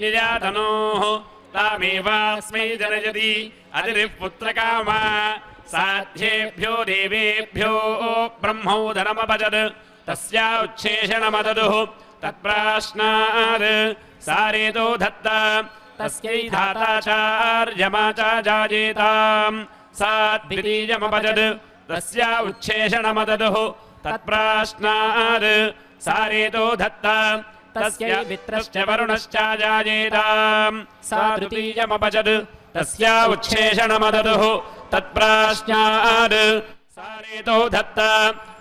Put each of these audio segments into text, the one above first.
यज्ञजातनोः तामेवास्मै जनयति। अतिरिः साध्येभ्यो देवेभ्यो ब्रह्मोदरमपजत् तस्या उच्छेषणमददुः। तत्प्राश्नात्। सा रेतो धत्ता। तस्यै धाताचार्यमाचाजेताम् सा द्वितीयमपजत् तस्या उच्छेषणमददुः। तत्प्राश्नात्। धत्ता। तस्यै मित्रश्च वरुणश्चाजायेताम् सा तृतीयमपजत् तस्या उच्छेषणमददुः तत्प्राश्नात् सारेतो दत्त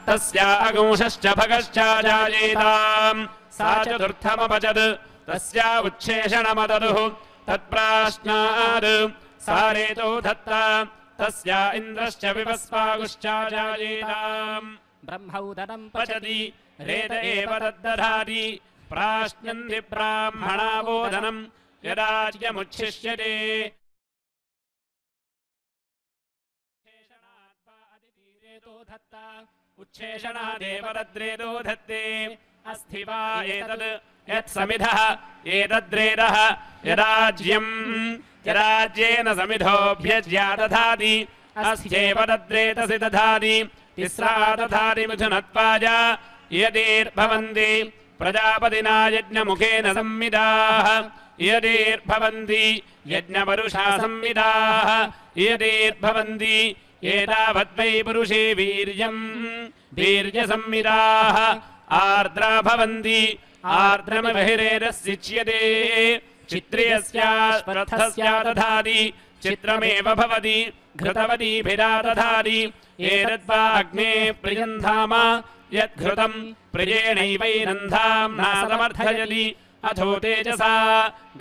तस्या अगुंशश्च भगश्चाजायेताम् सा चतुर्थमपजत् तस्या उच्छेषणमददुः तत्प्राश्नात् सारेतो दत्त तस्या इन्द्रश्च विवस्वागुश्चाजायेताम् ब्रह्मौदनम् पचति। रेत एव तद्दधाति प्राश्नन्ति ब्राह्मणावोदनम् यदाज्यमुच्छिष्यते उच्छेषणादेव तद्रेदो धत्ते। अस्ति वा एतद्? यत् समिधः एतद्रेदः। यदाज्यम्। यदाज्येन समिधोऽभ्यज्या दधाति। अस्त्येव तद्रेतसि दधाति। तिस्रा दधाति मिथुनत्वाज यदेर्भवन्ति प्रजापतिना यज्ञमुखेन संविदाः। यदेर्भवन्ति यज्ञपरुषा संविदाः। यदेर्भवन्ति एतावद्वै पुरुषे वीर्यम्। वीर्यसंविदाः। आर्द्रा भवन्ति। आर्द्रमबहिरेरस्यच्यते चित्रियस्यास्पर्थस्या दधाति। चित्रमेव भवति। घृतवतीभिरा दधाति। एतद्वा अग्ने प्रियन्धाम यद्घृतम् प्रियेणैवैरन्धाम्ना समर्थयति। अथो तेजसा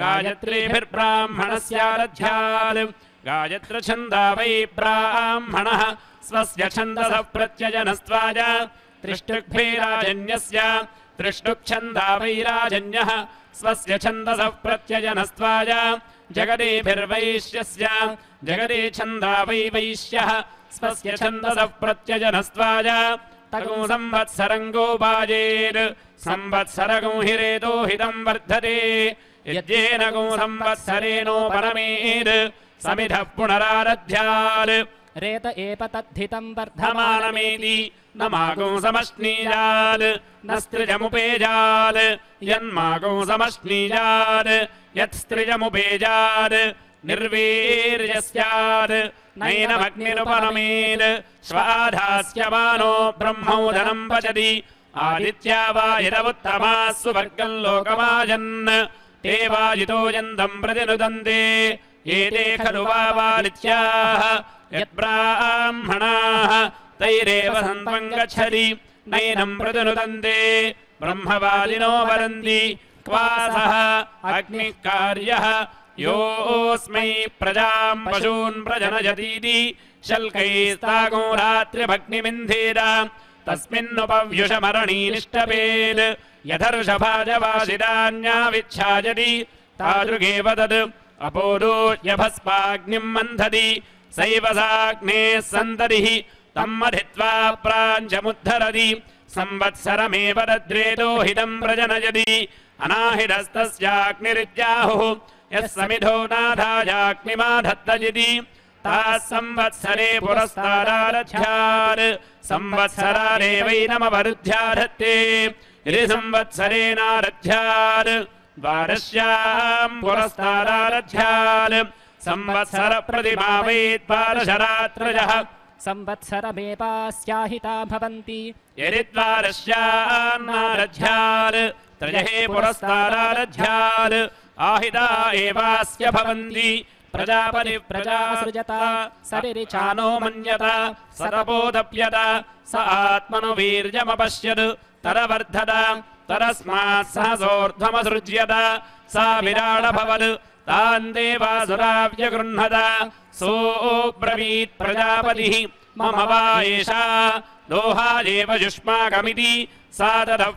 गायत्रीभिर्ब्राह्मणस्यारध्यात्। गायत्रछन्दा वै ब्राह्मणः स्वस्य छन्दसः प्रत्यजनस्त्वाय। त्रिष्टुग्भैराजन्यस्य त्रिष्टुच्छन्दा वैराजन्यः स्वस्य छन्दसः प्रत्यजनस्त्वाय। जगदेभिर्वैश्यस्य जगदे छन्दा वै वैश्यः स्वस्य छन्दसः प्रत्यजनस्त्वाय तगुं संवत्सरङ्गोपाजेत् संवत्सरगुं हिरेतो हितम् वर्धते। यज्ञेन गुं संवत्सरेणोपरमेत् समिधः पुनरारध्यात्। रेत एव तद्धितम् वर्धमानमे धमानमेति न मागुं समश्नीयात् न स्त्रिजमुपेजात् यन्मागुं समश्नीयात् यत्स्त्रिजमुपेजात् निर्वीर्यस्यात्। नैनमग्निरुपरमेत् श्वाधास्यमानो ब्रह्मोदनम् पचति। आदित्या वा यदवुत्तमाः सुवर्गम् लोकमाजन्। ते वाजितो यन्दम् प्रतिनुदन्ते। एते खलु वावादित्याः यद्ब्राह्मणाः तैरेव सन्त्वम् गच्छति। नैनम् प्रतिनुदन्ते। ब्रह्मवादिनो वरन्ति क्वासः अग्निः कार्यः योऽस्मै प्रजाम् पशून् प्रजनयतीति शल्कैस्तागो रात्रिभग्निमिन्धेर तस्मिन्नुपव्युषमरणीनिष्टपेत् यथर्षभाजवासिदान्याविच्छाजति तादृगेव तद् अपोदोऽभस्पाग्निम् मन्थति सैव साग्नेः सन्ततिः तम् मथित्वा प्राञ्चमुद्धरति संवत्सरमेव तद्रेतो हितम् प्रजनयति अनाहितस्तस्याग्निरित्याहुः यः समिधो नाधायाग्निमाधत्तयति ताः संवत्सरे पुरस्तारारध्यात् संवत्सरादेवैनमवरुध्याधत्ते यदि संवत्सरेणारध्यात् द्वादश्याम् पुरस्तारारध्यात् संवत्सर प्रतिमा वै द्वादशरात्रयः संवत्सरमेवास्याहिता भवन्ति। यदि द्वादश्यान्नारध्यात् त्रयहे पुरस्तारारध्यात् आहिता एवास्य भवन्ति। प्रजापति प्रजा सृजता सरिरिचानो मन्यत। सतपोदप्यत स आत्मनु वीर्यमपश्यत्। तरवर्धत। तरस्मात् सहसोर्ध्वमसृज्यत। सा विराडभवत् तान् देवासुराव्यगृह्णत। सोऽब्रवीत् प्रजापतिः। मम वा एषा। दोहादेव युष्माकमिति। सा ततः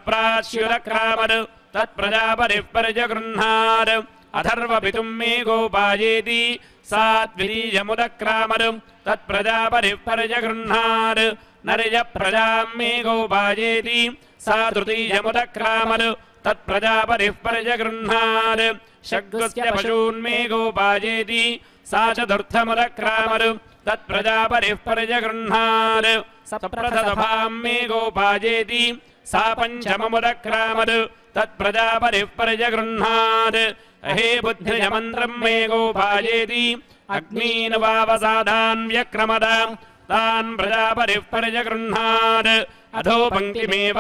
तत्प्रजापतिः पर्यगृह्णात् अथर्वपितुम् मे गोपायेति। सा द्वितीयमुदक्रामत् तत्प्रजापतिः पर्यगृह्णात् नर्य प्रजाम् मे गोपायेति। सा तृतीयमुदक्रामत् तत्प्रजापतिः पर्यगृह्णात् शग्गस्य पशून्मे गोपायेति। सा चतुर्थमुदक्रामत् तत्प्रजापतिः पर्यगृह्णात् सप्रथसभाम् मे गोपायेति सा पञ्चममुदक्रामत्। तत्प्रजापतिः पर्यगृह्णात् अहे बुद्धिजमन्त्रम् मे गोपायेति अग्नीन् वावसादान् व्यक्रमद। तान् प्रजापतिः पर्यगृह्णात् अधो पङ्क्तिमेव।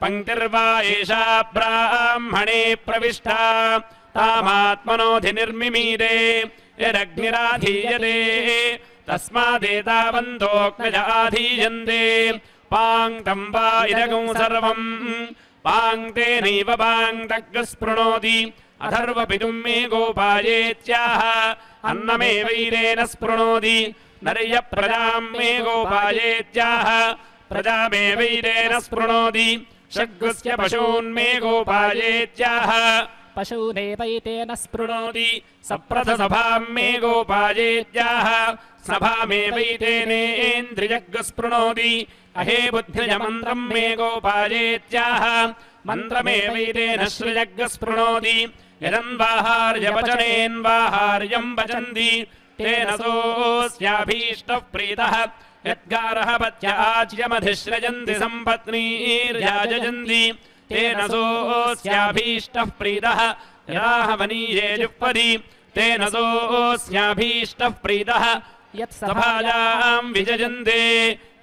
पङ्क्तिर्वा एषा ब्राह्मणे प्रविष्टा। तामात्मनोऽधिनिर्मिमीरे यदग्निराधीयते। तस्मादेतावन्तोऽग्नजाधीयन्ते पाङ्क्तम् वा इदगम् सर्वम्। पाङ्क्तेनैव पाङ्क्तग् स्पृणोति अथर्वपितुम् मे गोपायेत्याह। अन्नमेवैरेण स्पृणोति। नर्य प्रजाम् मे गोपायेत्याह। प्रजामेवैरेण स्पृणोति। षड्गस्य पशून्मे गोपायेत्याह। पशूनेवैतेन स्पृणोति। स्पृणोति सप्रथसभाम् मे गोपायेत्याह। सभामेवैतेनेन्द्रियग् स्पृणोति अहे बुद्धिजमन्त्रम् मे गोपायेत्याह मन्त्रमेवैतेन स्पृणोति यदन्वाहार्यवचनेन्वाहार्यम् वचन्ति। तेन सोऽस्याभीष्टः प्रीतः यद्गारः पत्य आज्यमधिश्रयन्ति सम्पत्नीर्याजयन्ति। तेन सोऽस्याभीष्टः प्रीतः यदाहवनीये जुह्वति। तेन सोऽस्याभीष्टः प्रीतः सभायाम् विजयन्ते।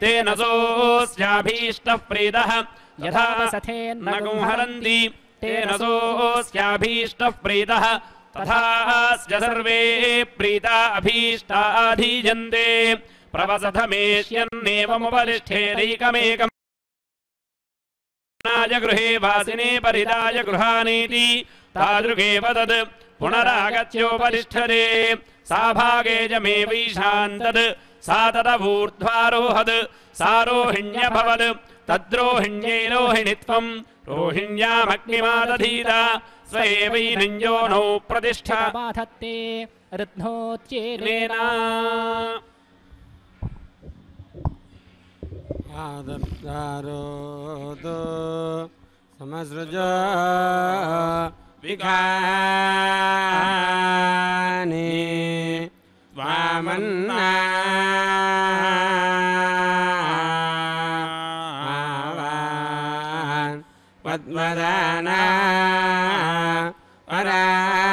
तेन सोऽस्याभीष्टः प्रीतः यथा सथेन्न गुंहरन्ति तेन सोऽस्याभीष्टः प्रीतः तथास्य सर्वे प्रीता अभीष्टाधीयन्ते प्रवसथमेष्यन्नेवमुपरिष्ठेदैकमेकम् नाय गृहे वासिने परिदाय गृहानीति। तादृगेव तत् पुनरागत्योपतिष्ठते। सा भागे च मे वैशान्तत् सा तदभूर्ध्वारोहद् सारोहिण्यभवद् तद्रोहिण्यै रोहिणित्वम् रोहिण्यामग्निमादधीत स एवैनञ्जो नौ प्रतिष्ठा। बाधत्ते आदत्तारोदो समसृज विकानि Padmadana Padmadana Padmadana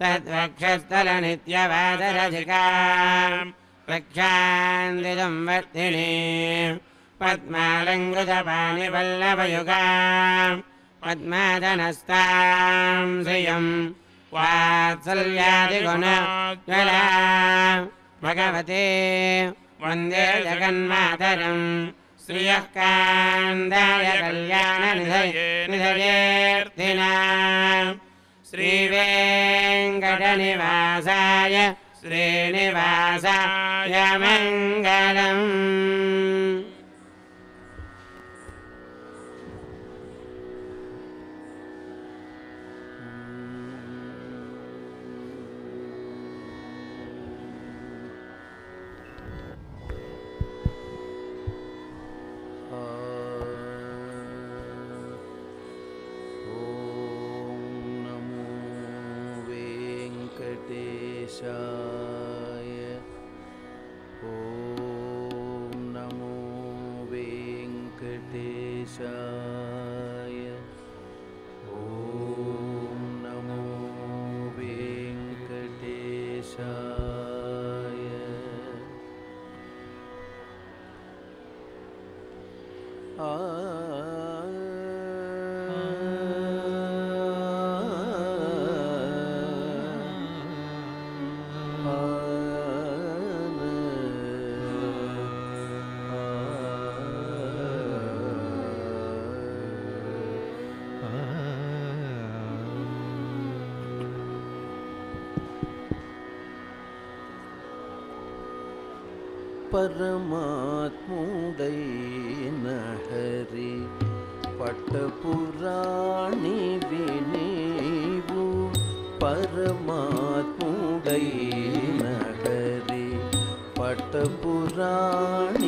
तद्वक्षस्थलनित्यवादरधिका वक्षान्दिदं वर्तिणी पद्मालङ्कृतपाणिवल्लभयुगा पद्मादनस्तां श्रियं वात्सल्यादिगुणज्वला भगवते वन्दे जगन्मातरं श्रियः कान्दाय कल्याणनिधये निधयेऽर्थिना श्रीवेङ्कटनिवासाय श्रीनिवासाय मङ्गलम् शाय ॐ नमो वेङ्कटेशाय। பரமாத்முதை நகரி பட்டபுராணி வினேவு பரமாத்முதை நகரி பட்டபுராணி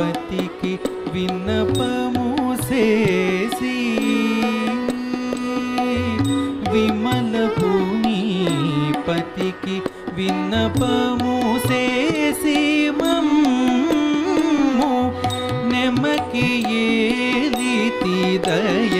గణపతికి విన్నపము చేసి విమల భూమిపతికి విన్నపము చేసి మమ్ము. నెమకి ఏది దయ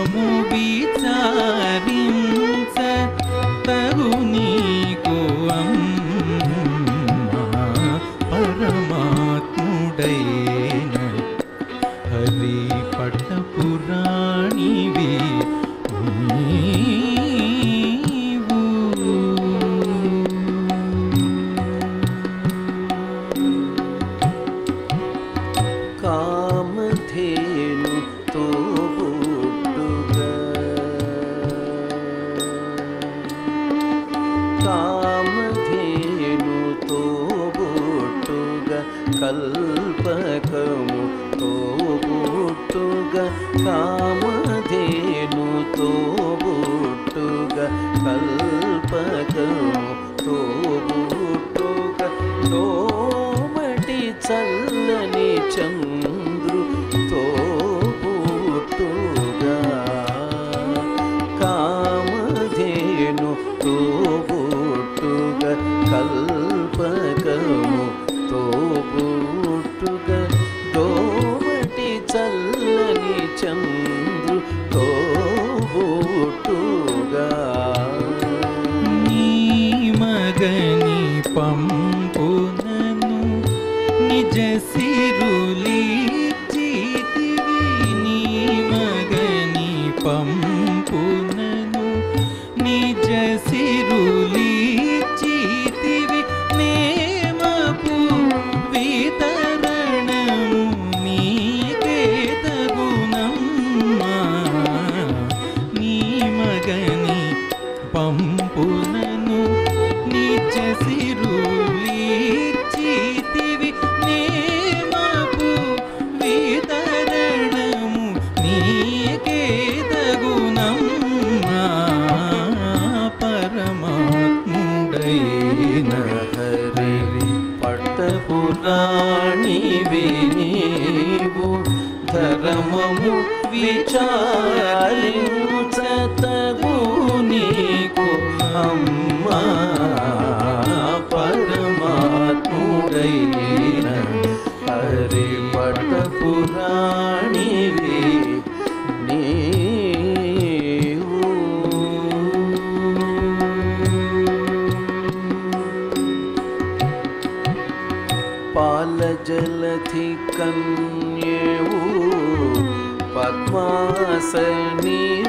time. मासी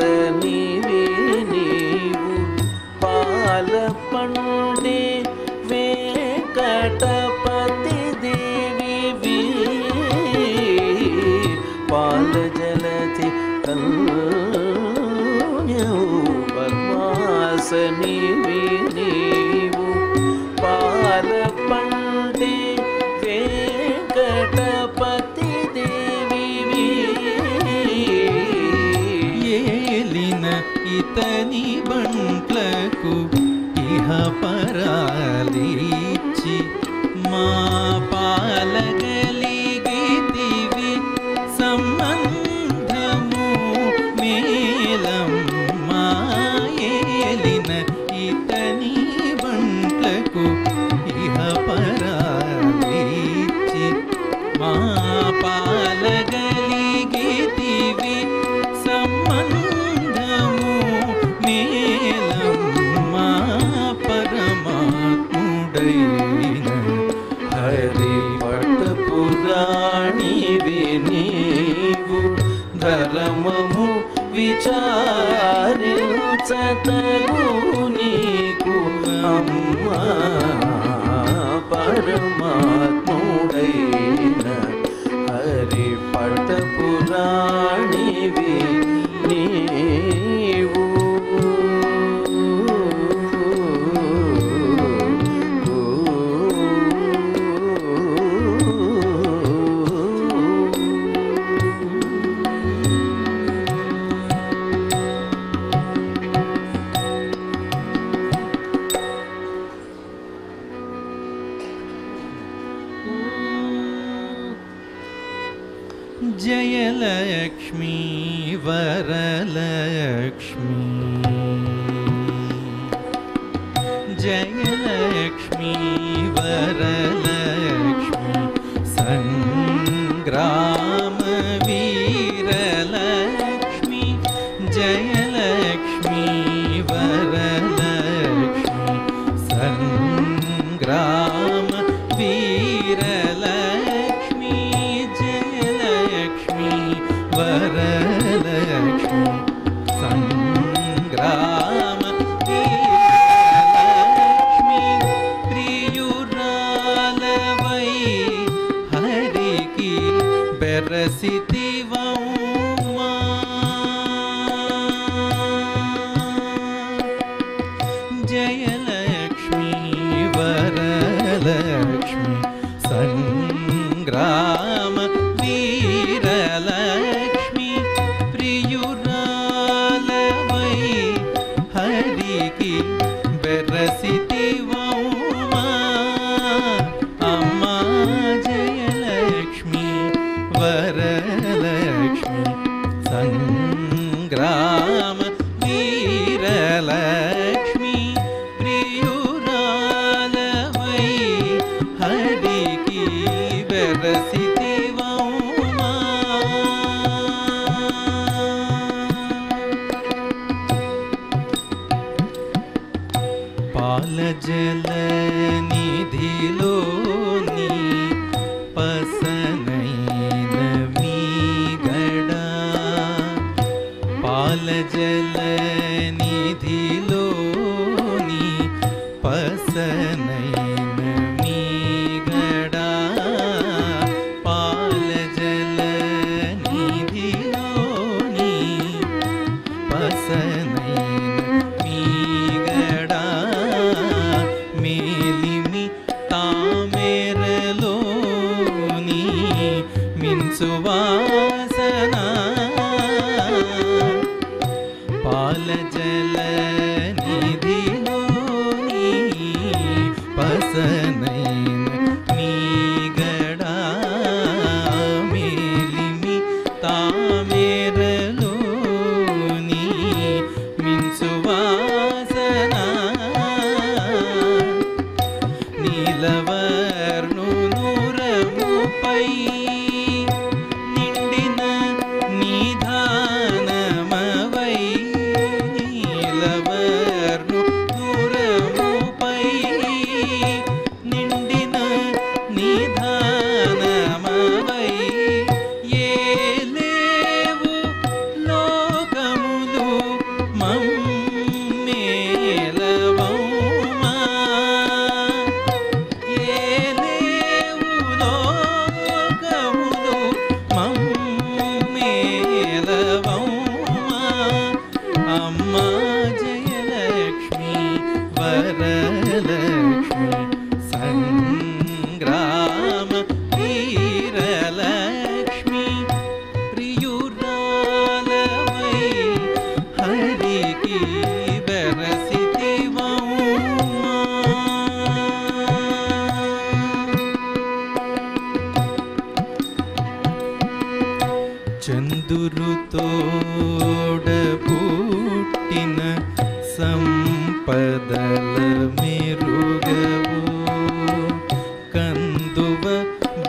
निल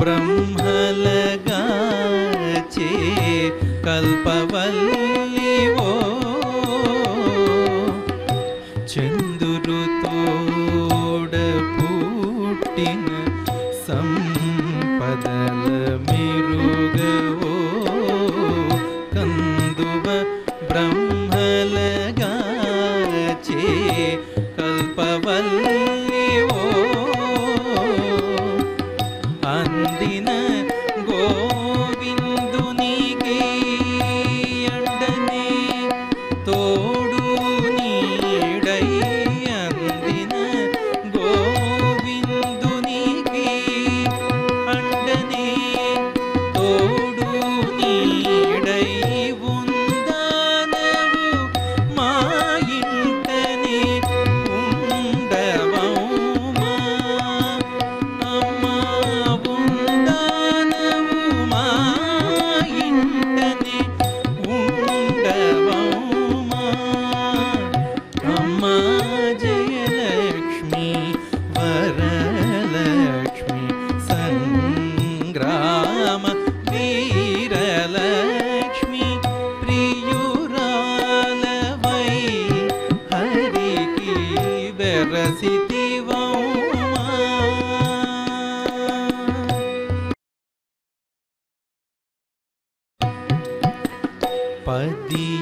ब्रह्म The.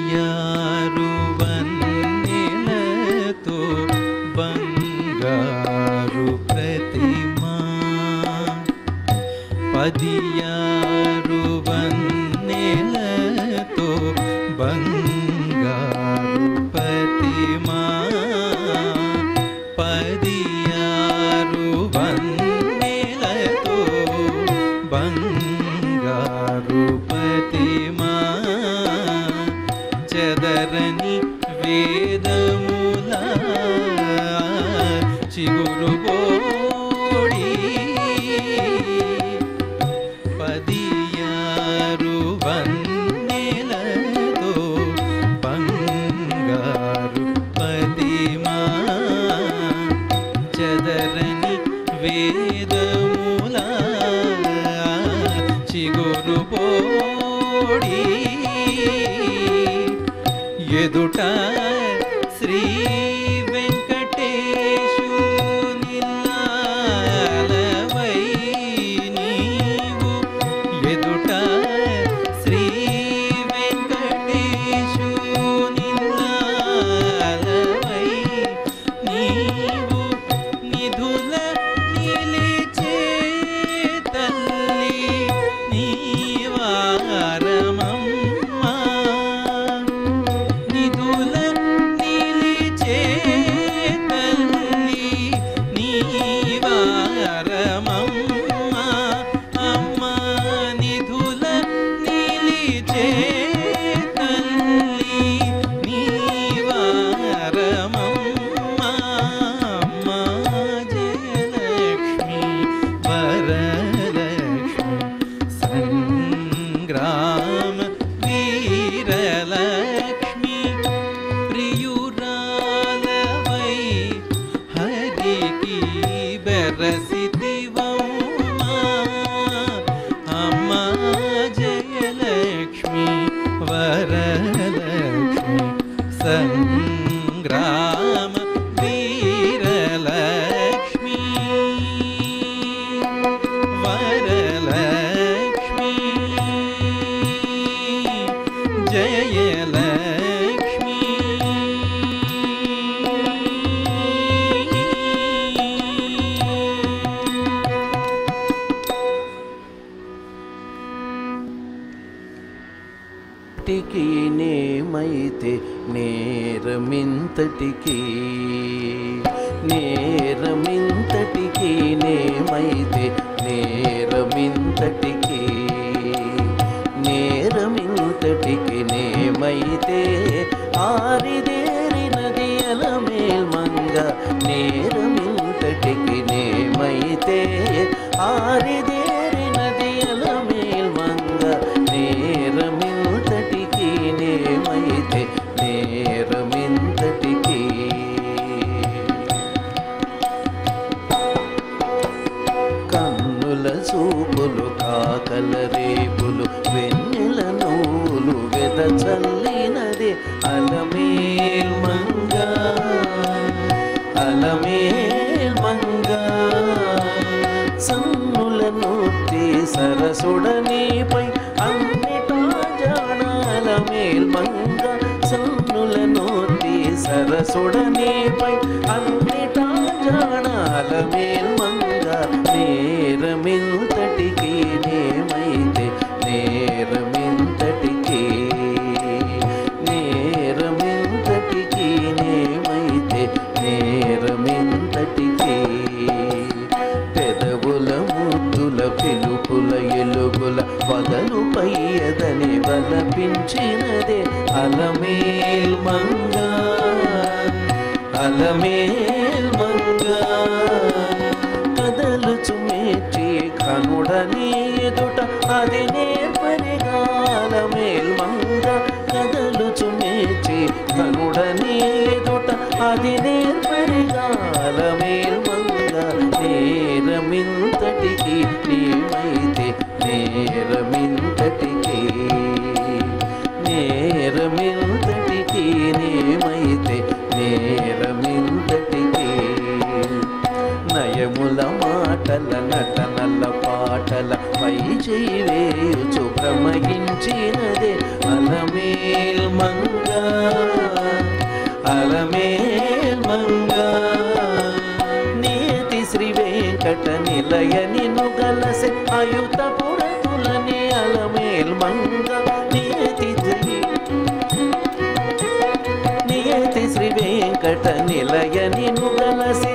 నేరమింతటికి నేమైతే నేరమింతటికి నేరమింతటికి నేమైతే ఆరిదేరినది అలమేల్మంగ నేరమింతటికి నేమైతే ఆరిదే சுடனே பை அந்த अपि love me. చేసివే చుభ్రమగించినదే అలమేల్ మంగా. అలమేల్ మంగా. నీతి శ్రీ వెంకట నిలయ నిను గలసే అయుతపురతులని అలమేల్ మంగా. నీతి నియతి శ్రీ వెంకట నిలయ నిను గలసే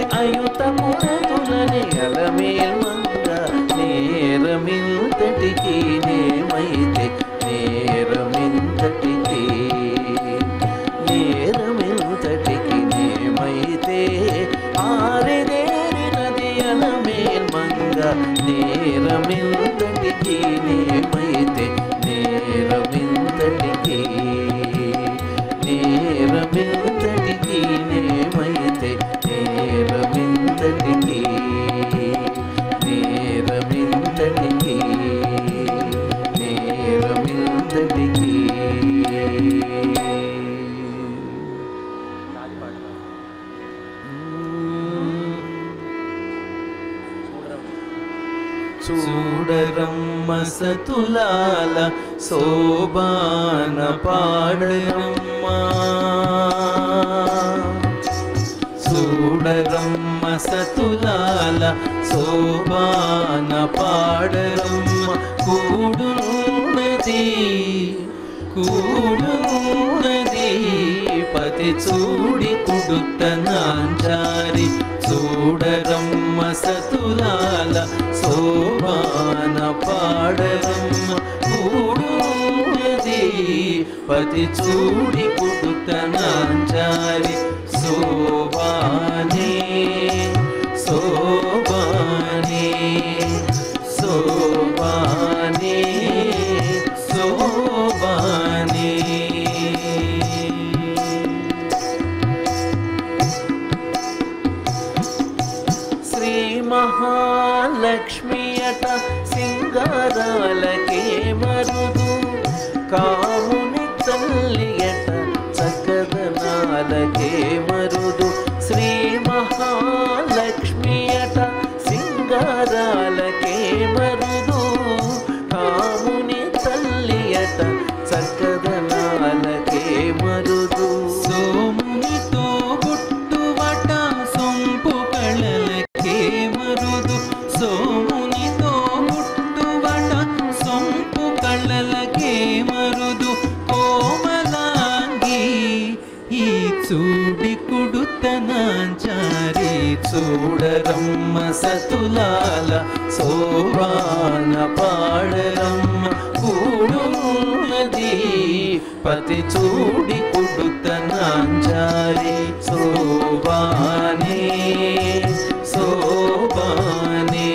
ചാരി ചൂടി പുതുക്കനാൻ ചാരി സോവാനേ സോവാനേ സോവാനേ സോവാനേ ശ്രീ മഹാലക്ഷ്മിയത സിംഗാരാലകേ മരുതു കാ పాడరమ్మ సతులాల సోవాన పాడరమ్మ కూడున్నది. పతి చూడి కుడుత నాంజారి సోవానే సోవానే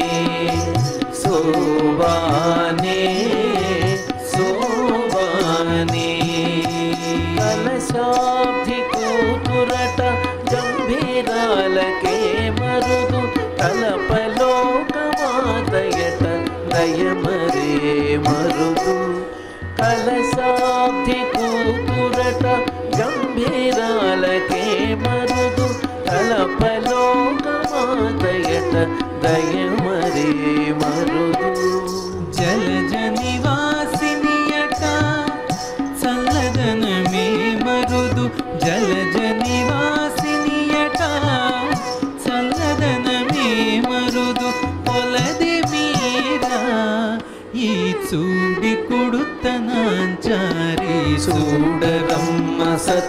దయమరే మరుదు కలశాబ్ది కూతురట గంభీరాలకే మరుదు కలపలోకమాతయట దయమరే మరుదు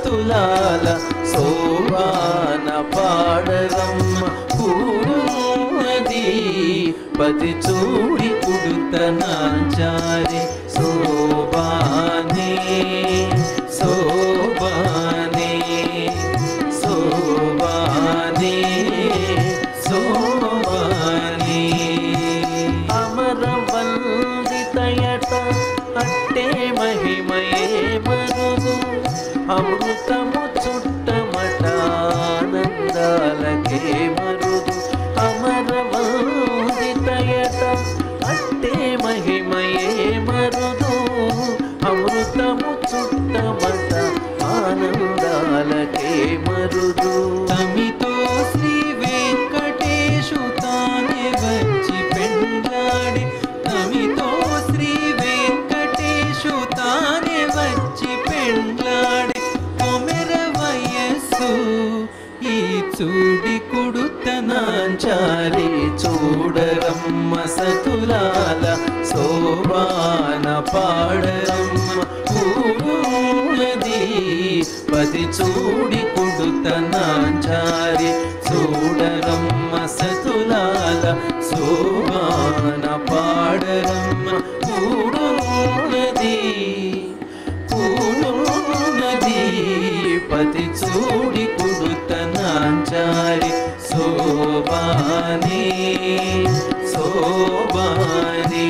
సతులాల సోవాన పాడరమ్మ కూడున్నది పతి చూడి కుడుతనాచారి శోభానే శోభానే సోపాన పాడమ్మ పూనున్నది పది చూడి కొడుతనాచారి చూడరమ్మ సతులాల సోపాన పాడరమ్మ పూడున్నది పూనున్నది పది చూడి కొడుతనాచారి శోభాని శోభాని.